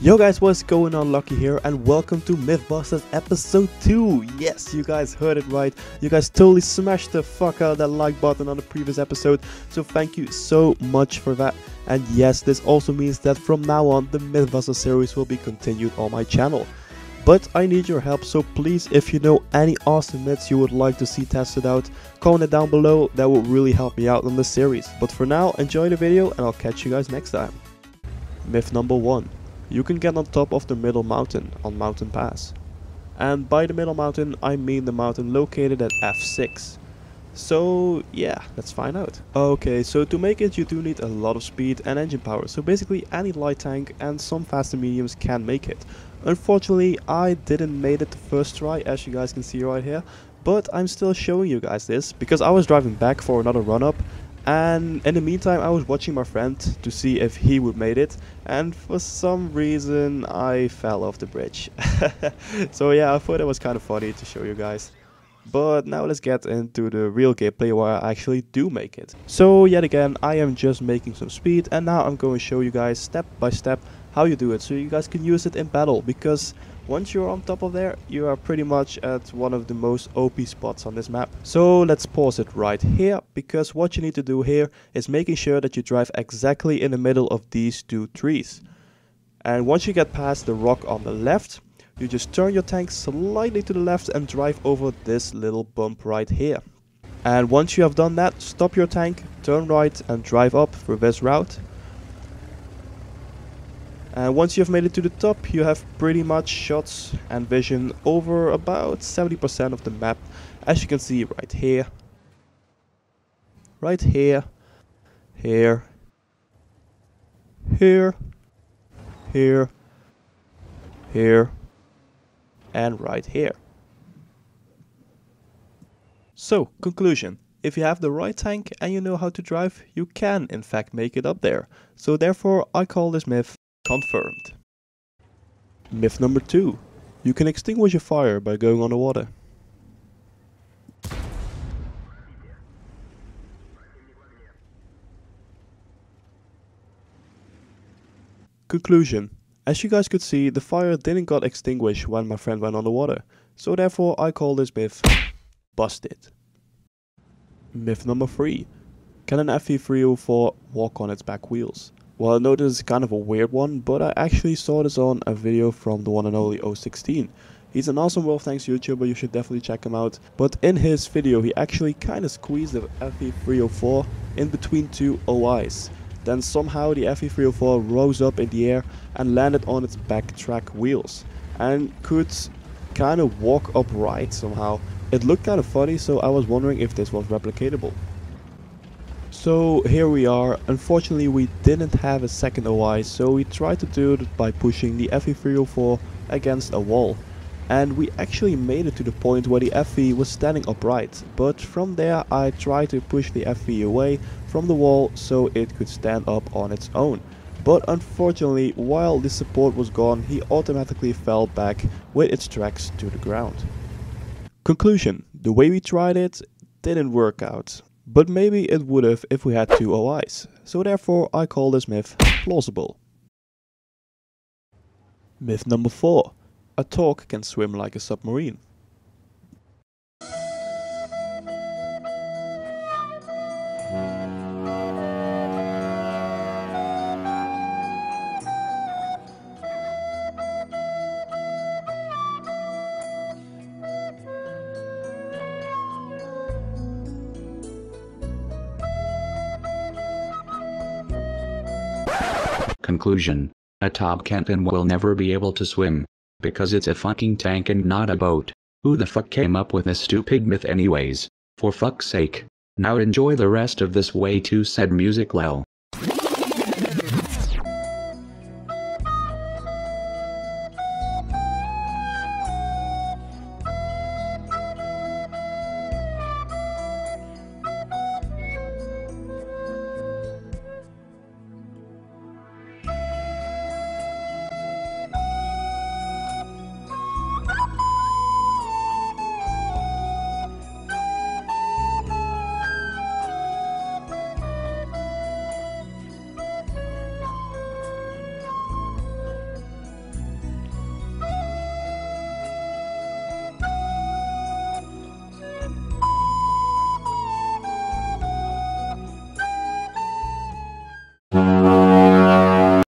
Yo guys, what's going on? Lucky here and welcome to Mythbusters episode 2. Yes, you guys heard it right. You guys totally smashed the fuck out of that like button on the previous episode. So thank you so much for that. And yes, this also means that from now on the Mythbusters series will be continued on my channel. But I need your help, so please if you know any awesome myths you would like to see tested out, comment it down below, that would really help me out on the series. But for now, enjoy the video and I'll catch you guys next time. Myth number 1. You can get on top of the middle mountain on Mountain Pass. And by the middle mountain, I mean the mountain located at F6. So yeah, let's find out. Okay, so to make it you do need a lot of speed and engine power, so basically any light tank and some faster mediums can make it. Unfortunately, I didn't make it the first try, as you guys can see right here, but I'm still showing you guys this, because I was driving back for another run-up, and in the meantime I was watching my friend to see if he would made it, and for some reason I fell off the bridge. so yeah, I thought it was kind of funny to show you guys. But now let's get into the real gameplay where I actually do make it. So yet again, I am just making some speed and now I'm going to show you guys step by step how you do it so you guys can use it in battle because once you're on top of there, you are pretty much at one of the most OP spots on this map. So let's pause it right here, because what you need to do here is making sure that you drive exactly in the middle of these two trees. And once you get past the rock on the left, you just turn your tank slightly to the left and drive over this little bump right here. And once you have done that, stop your tank, turn right and drive up through this route. And once you have made it to the top, you have pretty much shots and vision over about 70% of the map, as you can see right here. Right here, here, here, here, here, and right here. So, conclusion. If you have the right tank and you know how to drive, you can in fact make it up there. So therefore I call this myth confirmed. Myth number 2. You can extinguish a fire by going underwater. Conclusion. As you guys could see, the fire didn't got extinguished when my friend went underwater, so therefore I call this myth busted. Myth number 3. Can an FV304 walk on its back wheels? Well, I know this is kind of a weird one, but I actually saw this on a video from the one and only 016. He's an awesome World Tanks YouTuber, you should definitely check him out. But in his video, he actually kind of squeezed the FV304 in between two OIs. Then somehow the FV304 rose up in the air and landed on its back track wheels and could kind of walk upright somehow. It looked kind of funny so I was wondering if this was replicatable. So here we are, unfortunately we didn't have a second OI so we tried to do it by pushing the FV304 against a wall. And we actually made it to the point where the FV was standing upright, but from there I tried to push the FV away from the wall so it could stand up on its own. But unfortunately, while the support was gone, he automatically fell back with its tracks to the ground. Conclusion, the way we tried it didn't work out, but maybe it would have if we had two OIs, so therefore I call this myth plausible. Myth number 4. A TOG can swim like a submarine. Conclusion. A Top Kenton will never be able to swim. Because it's a fucking tank and not a boat. Who the fuck came up with this stupid myth anyways? For fuck's sake. Now enjoy the rest of this way too sad music lel.